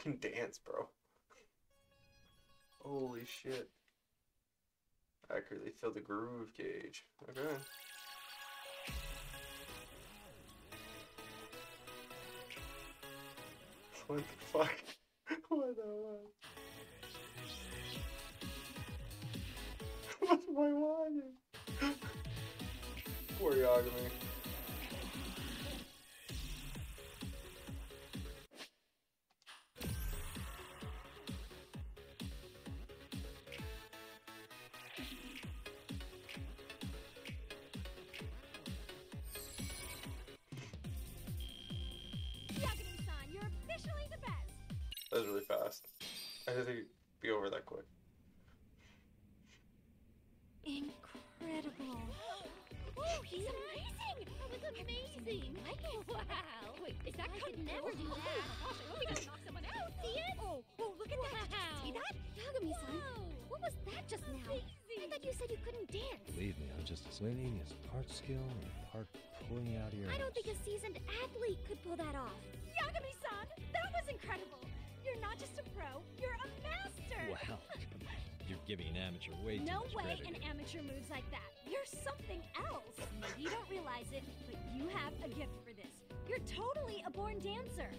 fucking dance, bro. Holy shit. Accurately fill the groove gauge. Okay. What the fuck? What the fuck? What am I watching? Choreography. That was really fast. I didn't think it'd be over that quick. Incredible. Oh, he's amazing! That was amazing! Wow! Wait, is that I could never do that. Oh my gosh, I hope he doesn't knock someone out. See it? Oh, oh, look at that! Did you see that? Yagami-san, what was that just now? I thought you said you couldn't dance. Believe me, I'm just swinging is part skill and part pulling out of your I don't think a seasoned athlete could just a pro, you're a master. Wow, you're giving an amateur way too No much way credit. an amateur moves like that. You're something else. Maybe you don't realize it, but you have a gift for this. You're totally a born dancer.